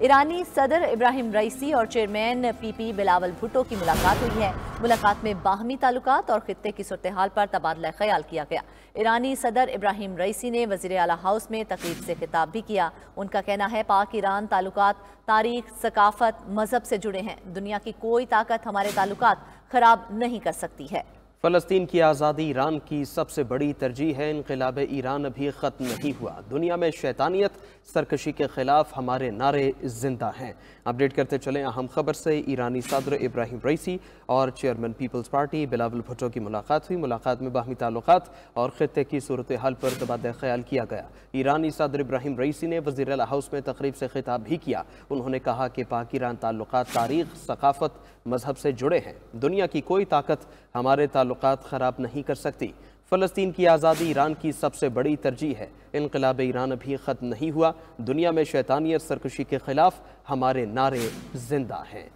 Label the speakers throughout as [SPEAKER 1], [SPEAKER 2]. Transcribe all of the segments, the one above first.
[SPEAKER 1] ईरानी सदर इब्राहिम रईसी और chairman PP Bilawal Bhutto की मुलाकात हुई है। मुलाकात में बाहमी ताल्लुकात और खत्े की सूरत हाल पर तबादला ख्याल किया गया। ईरानी सदर इब्राहिम रईसी ने वज़ीर अला हाउस में तकरीब से खिताब भी किया। उनका कहना है, पाक ईरान ताल्लुकात तारीख, सकाफत, मज़हब से जुड़े हैं। दुनिया की कोई ताकत हमारे ताल्लुकात खराब नहीं कर सकती है।
[SPEAKER 2] फ़लस्तीन की आज़ादी ईरान की सबसे बड़ी तरजीह है। इनकलाब ईरान अभी ख़त्म नहीं हुआ। दुनिया में शैतानियत, सरकशी के ख़िलाफ़ हमारे नारे ज़िंदा हैं। अपडेट करते चलें अहम खबर से। ईरानी सदर इब्राहिम रईसी और chairman peoples party Bilawal Bhutto की मुलाकात हुई। मुलाकात में बाहमी ताल्लुक और ख़त्े की सूरत हाल पर तबाद ख्याल किया गया। ईरानी सदर इब्राहिम रईसी ने वजी अल हाउस में तकरीब से खिताब भी किया। उन्होंने कहा कि पाक ईरान ताल्लुक तारीख, सकाफ़त, मज़हब से जुड़े हैं। दुनिया की कोई ताकत हमारे ताल्लुक ख़राब नहीं कर सकती। फ़लस्तीन की आज़ादी ईरान की सबसे बड़ी तरजीह है। इनकलाब ईरान अभी ख़त्म नहीं हुआ। दुनिया में शैतानियत सरकशी के ख़िलाफ़ हमारे नारे ज़िंदा हैं।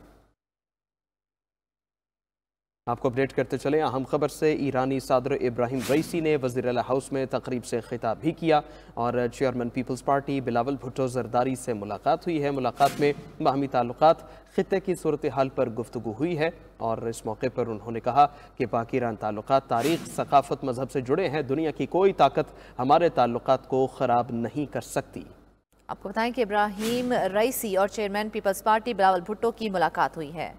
[SPEAKER 2] आपको अपडेट करते चले, अहम खबर से ईरानी सदर इब्राहिम रईसी ने वज़ीर हाउस में तकरीब से खिताब भी किया और chairman peoples party Bilawal Bhutto Zardari से मुलाकात हुई है। मुलाकात में बाहमी ताल्लुक ख़त्े की सूरत हाल पर गुफ्तु हुई है और इस मौके पर उन्होंने कहा कि पाक ईरान ताल्लुक तारीख, सकाफत मज़हब से जुड़े हैं। दुनिया की कोई ताकत हमारे ताल्लुक को ख़राब नहीं कर सकती।
[SPEAKER 1] आपको बताएँ कि इब्राहिम रईसी और chairman peoples party Bilawal Bhutto की मुलाकात हुई है।